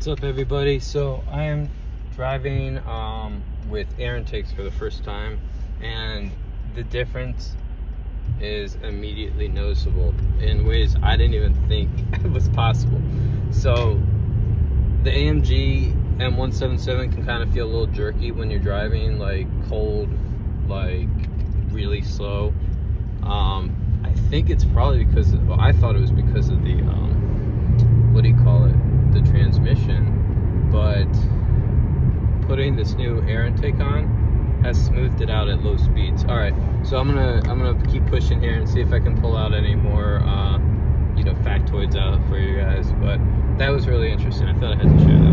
What's up everybody? So I am driving um, with air intakes for the first time and the difference is immediately noticeable in ways I didn't even think it was possible. So the AMG M177 can kind of feel a little jerky when you're driving like cold, like really slow. Um, I think it's probably because, of, well, I thought it was because of the, um, what do you call it? the transmission, but putting this new air intake on has smoothed it out at low speeds. All right, so I'm gonna I'm gonna keep pushing here and see if I can pull out any more uh, you know factoids out for you guys. But that was really interesting. I thought I had to share that.